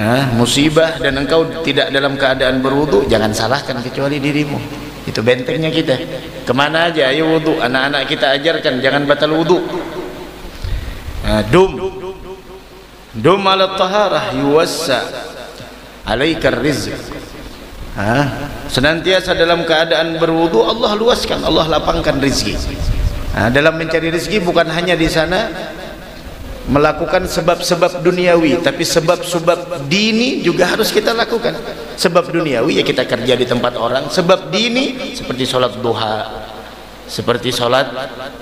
Nah, musibah dan engkau tidak dalam keadaan berwudu jangan salahkan kecuali dirimu. Itu bentengnya kita. Ke mana aja ayo wudu. Anak-anak kita ajarkan jangan batal wudu. Nah, dum. Dum ala taharah yuwassa alaikar rizq ha? senantiasa dalam keadaan berwudu Allah luaskan Allah lapangkan rezeki. Dalam mencari rezeki bukan hanya di sana melakukan sebab-sebab duniawi tapi sebab-sebab dini juga harus kita lakukan. Sebab duniawi ya kita kerja di tempat orang sebab dini seperti sholat duha seperti sholat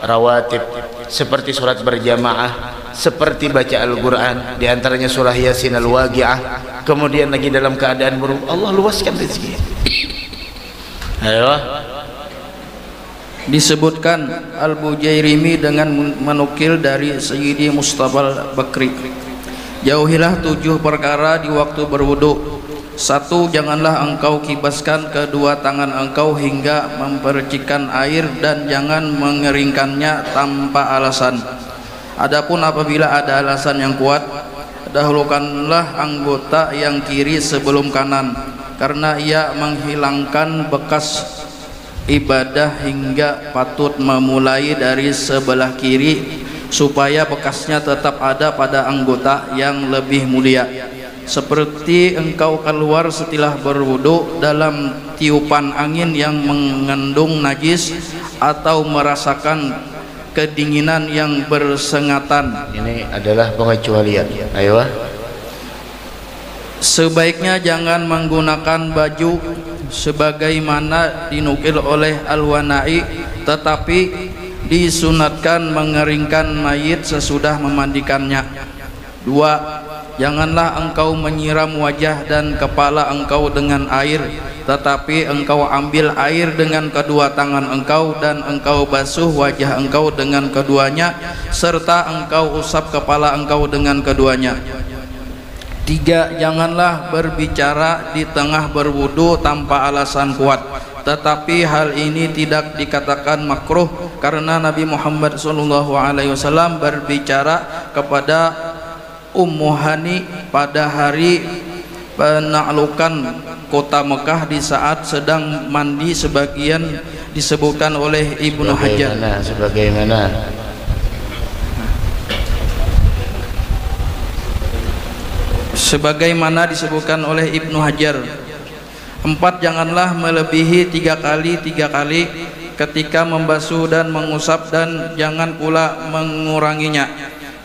rawatib seperti sholat berjamaah seperti baca Al-Quran di antaranya surah Yasin Al-Waqi'ah kemudian lagi dalam keadaan buruk Allah luaskan rezeki. Ayo. Disebutkan Al-Bujairimi dengan menukil dari Sayyidi Mustafa Bakri jauhilah tujuh perkara di waktu berwudu satu janganlah engkau kibaskan kedua tangan engkau hingga mempercikan air dan jangan mengeringkannya tanpa alasan. Adapun apabila ada alasan yang kuat dahulukanlah anggota yang kiri sebelum kanan karena ia menghilangkan bekas ibadah hingga patut memulai dari sebelah kiri supaya bekasnya tetap ada pada anggota yang lebih mulia seperti engkau keluar setelah berwudu dalam tiupan angin yang mengandung najis atau merasakan kedinginan yang bersengatan. Ini adalah pengecualian. Ayo sebaiknya jangan menggunakan baju sebagaimana dinukil oleh Al-Wanai tetapi disunatkan mengeringkan mayit sesudah memandikannya. Dua janganlah engkau menyiram wajah dan kepala engkau dengan air tetapi engkau ambil air dengan kedua tangan engkau dan engkau basuh wajah engkau dengan keduanya serta engkau usap kepala engkau dengan keduanya Tiga, janganlah berbicara di tengah berwudu tanpa alasan kuat. Tetapi hal ini tidak dikatakan makruh karena Nabi Muhammad SAW berbicara kepada Ummu Hani pada hari penaklukan kota Mekah di saat sedang mandi sebagian disebutkan oleh Ibnu Hajar. Sebagaimana, sebagaimana sebagaimana disebutkan oleh Ibnu Hajar empat janganlah melebihi tiga kali tiga kali ketika membasuh dan mengusap dan jangan pula menguranginya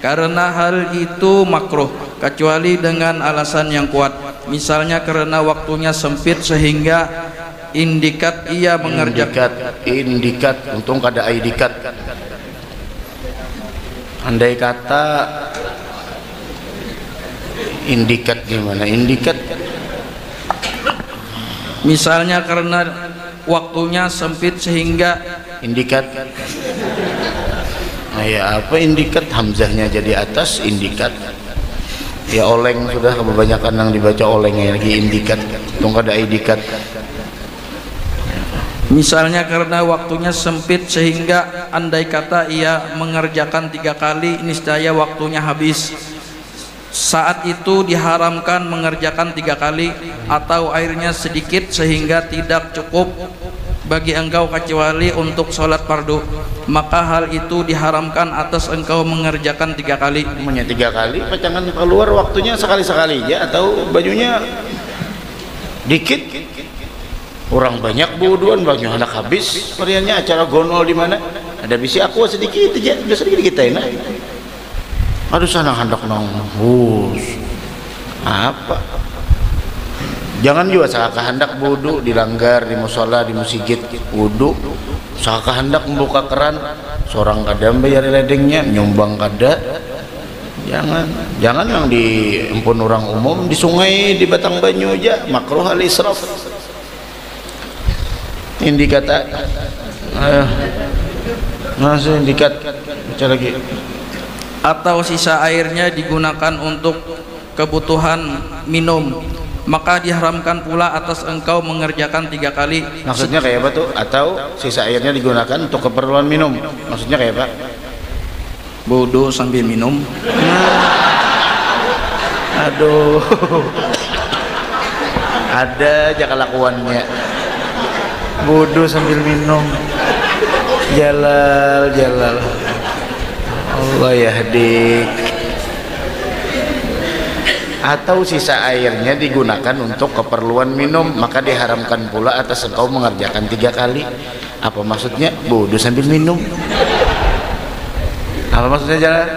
karena hal itu makruh kecuali dengan alasan yang kuat. Misalnya karena waktunya sempit sehingga indikat ia mengerjakan indikat indikat untung ada indikat andai kata indikat gimana? Indikat. Misalnya karena waktunya sempit sehingga indikat ya apa indikat? Hamzahnya jadi atas indikat. Ya oleng sudah kebanyakan yang dibaca olengnya lagi indikat. Tunggu ada indikat. Misalnya karena waktunya sempit sehingga andai kata ia mengerjakan tiga kali niscaya waktunya habis. Saat itu diharamkan mengerjakan tiga kali atau airnya sedikit sehingga tidak cukup bagi engkau kecuali untuk sholat fardu maka hal itu diharamkan atas engkau mengerjakan tiga kali. Namanya tiga kali pacangan keluar waktunya sekali-sekali ya atau bajunya dikit? Orang banyak buduan banyak anak habis variannya acara gonol di mana? Ada bisi aku sedikit aja udah sedikit kita enak aduh sana hendak nong apa jangan juga saka hendak wudhu dilanggar di musola di masjid wudhu saka hendak membuka keran. Seorang kada bayar ledengnya nyumbang kada. Jangan jangan yang di empun orang umum di sungai di batang banyu aja. Makruh al israf ini eh, masih indikat baca lagi. Atau sisa airnya digunakan untuk kebutuhan minum maka diharamkan pula atas engkau mengerjakan tiga kali. Maksudnya kayak apa tuh? Atau sisa airnya digunakan untuk keperluan minum. Maksudnya kayak apa? Bodoh sambil minum. [LAUGHS] Aduh. Ada aja kelakuannya. Bodoh sambil minum. Jalal jalal. Allah yahdik atau sisa airnya digunakan untuk keperluan minum maka diharamkan pula atas engkau mengerjakan tiga kali. Apa maksudnya? Bodoh sambil minum. Apa maksudnya jalan?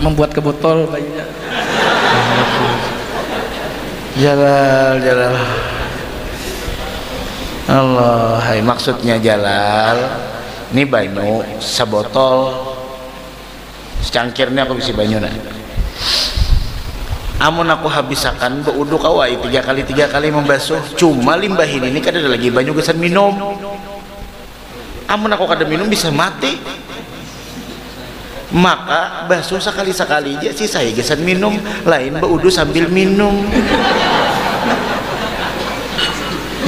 Membuat ke botol bayinya Jalal Jalal Allah hai maksudnya Jalal. Ini banyu sebotol. Secangkirnya aku bisa banyu nah amun aku habisakan beuduk awai tiga kali tiga kali membasuh. Cuma limbah ini kan ada lagi. Banyu gesan minum. Amun aku kada minum bisa mati. Maka basuh sekali sekali aja sih saya gesan minum. Lain beudu sambil minum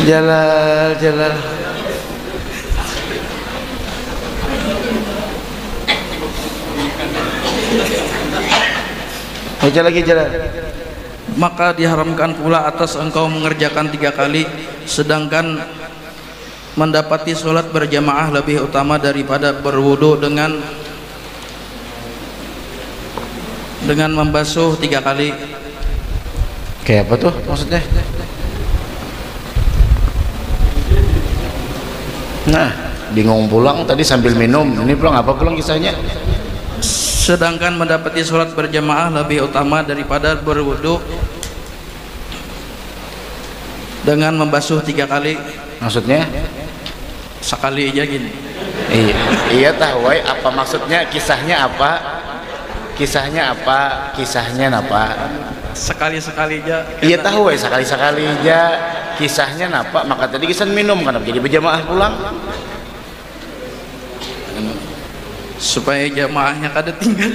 jalal jalal. Baca lagi jalal. Maka diharamkan pula atas engkau mengerjakan tiga kali sedangkan mendapati sholat berjamaah lebih utama daripada berwudu dengan dengan membasuh tiga kali. Kayak apa tuh maksudnya nah. Bingung pulang tadi sambil minum. Ini pulang apa pulang kisahnya? Sedangkan mendapati sholat berjamaah lebih utama daripada berwudu dengan membasuh tiga kali. Maksudnya? Sekali aja gini. Iya. Iya tahu apa maksudnya? Kisahnya apa? Kisahnya apa? Kisahnya apa sekali-sekali aja. Iya tahu wai, sekali-sekali aja kisahnya napa maka tadi kisah minum kenapa jadi berjamaah pulang. Supaya jamaahnya kada tinggal.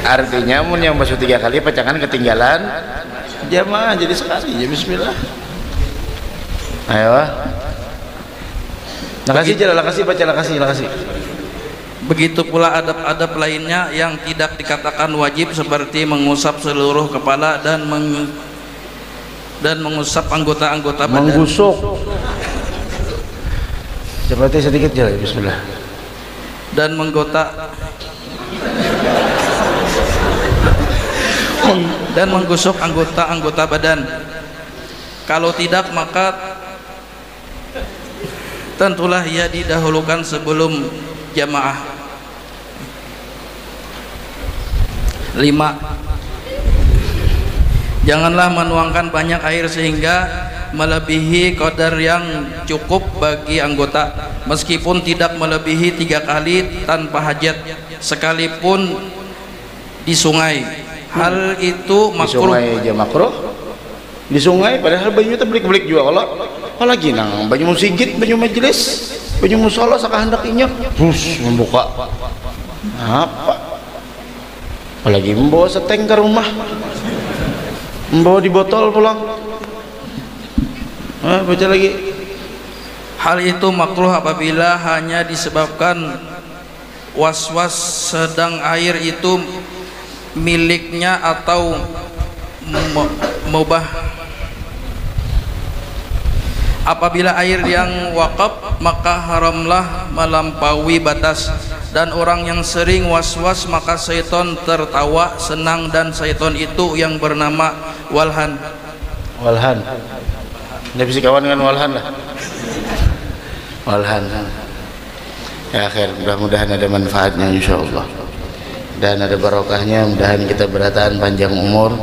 Artinya mun yang masuk tiga kali pecangan ketinggalan jamaah jadi sekali ya bismillah. Ayo. Lakasih jalan, lakasih baca lakasih, lakasih. Begitu pula adab-adab lainnya yang tidak dikatakan wajib seperti mengusap seluruh kepala dan meng dan mengusap anggota-anggota badan. Menggusuk. Seperti sedikit jalan, bismillah. dan menggota dan menggusuk anggota-anggota badan. Kalau tidak maka tentulah ia didahulukan sebelum jamaah. Lima. Janganlah menuangkan banyak air sehingga melebihi kadar yang cukup bagi anggota meskipun tidak melebihi tiga kali tanpa hajat sekalipun di sungai hal itu Di makruh sungai aja makruh. Di sungai padahal banyu itu belik-belik juga kalau apalagi nang banyu musigit, banyu majelis, banyu musola saka hendak inyek, bus membuka. Apa? Apalagi membawa seteng rumah. Membawa di botol pulang. Ah, baca lagi. hal itu makruh apabila hanya disebabkan was-was sedang air itu miliknya atau mu- mubah apabila air yang wakaf maka haramlah melampaui batas dan orang yang sering was-was maka syaitan tertawa senang dan syaitan itu yang bernama walhan Walhan. Anda bisa kawan dengan Walhan lah. Walhan. ya akhir mudah-mudahan ada manfaatnya insyaallah dan ada barokahnya mudahan kita beratahan panjang umur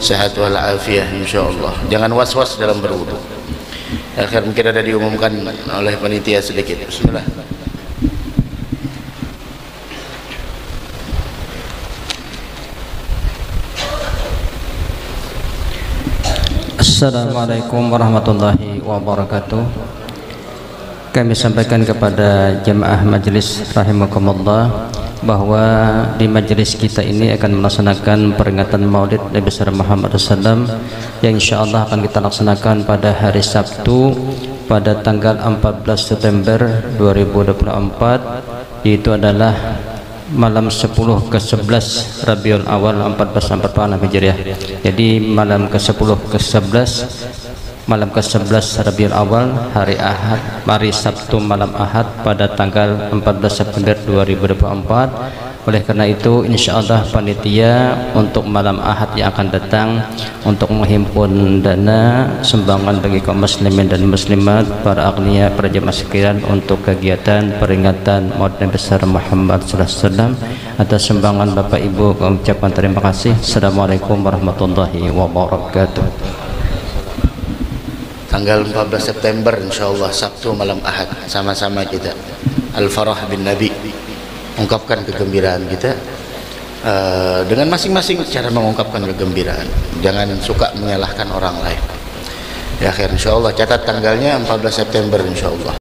sehat walafiat insyaallah jangan was-was dalam berwudu akhir mungkin ada diumumkan oleh panitia sedikit. Bismillah. Assalamualaikum warahmatullahi wabarakatuh. Kami sampaikan kepada jemaah majlis rahimakumullah bahwa di majlis kita ini akan melaksanakan peringatan maulid Nabi besar Muhammad SAW yang insya Allah akan kita laksanakan pada hari Sabtu pada tanggal 14 September 2024 itu adalah malam 10 ke 11 Rabiul Awal 1444 Hijriah. Jadi malam ke 10 ke 11 malam ke 11 Rabiul Awal hari Ahad hari Sabtu malam Ahad pada tanggal 14 September 2024 oleh karena itu insya Allah panitia untuk malam ahad yang akan datang untuk menghimpun dana sumbangan bagi kaum muslimin dan muslimat para agnia para jemaah sekalian untuk kegiatan peringatan Maulid besar Muhammad sallallahu alaihi wasallam atas sumbangan Bapak Ibu kami ucapkan terima kasih. Assalamualaikum warahmatullahi wabarakatuh. Tanggal 14 September insyaallah Sabtu malam Ahad. Sama-sama kita. Al-Farah bin Nabi. Ungkapkan kegembiraan kita uh, dengan masing-masing cara mengungkapkan kegembiraan. Jangan suka menyalahkan orang lain. Ya akhir insyaallah. Catat tanggalnya 14 September insyaallah